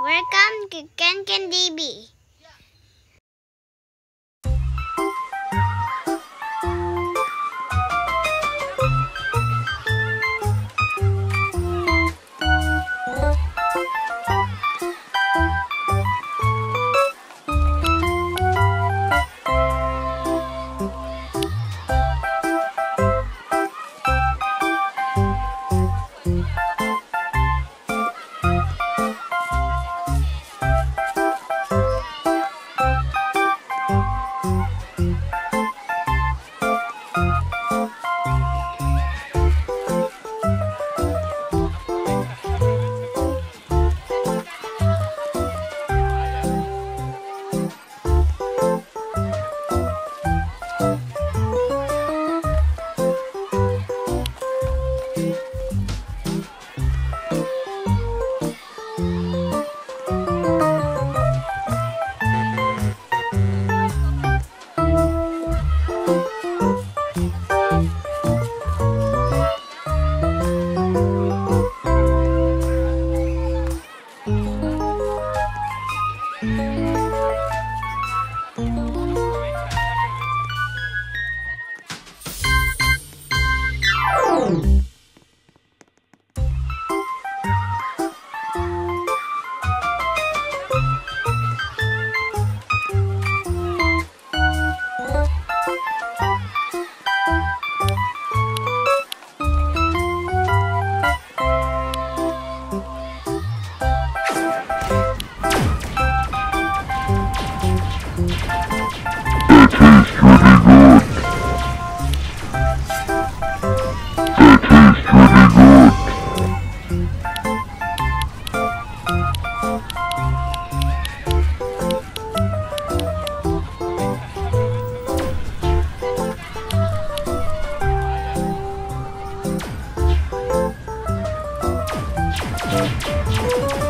Welcome to Ken Ken DB. Música